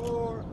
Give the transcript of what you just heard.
four,